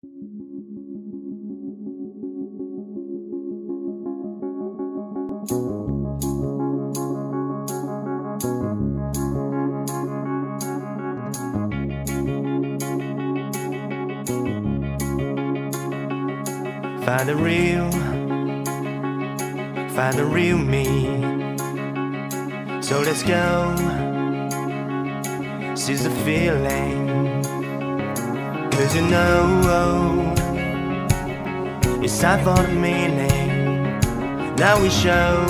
Find the real, find the real me. So let's go, seize the feeling. Cause you know, oh, it's time for the meaning. Now we show,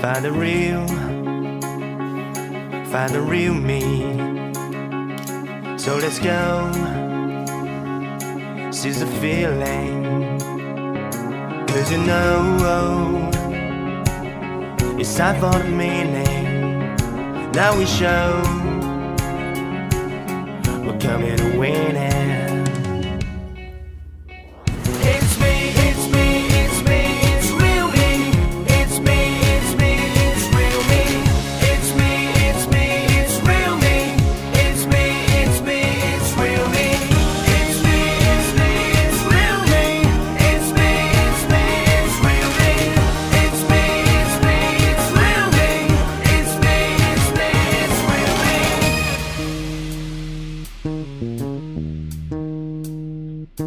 Find the real, find the real me. So let's go, seize the feeling. Cause you know, oh, it's time for the meaning. Now we show, we're coming to win it.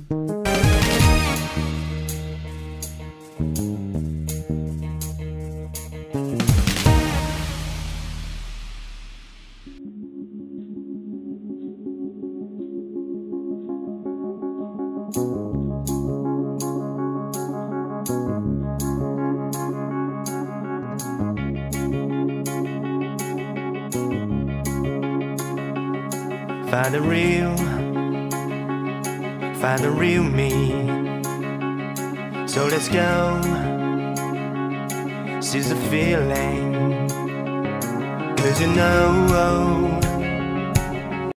Find the real, find the real me. So let's go, seize the feeling. Cause you know, oh,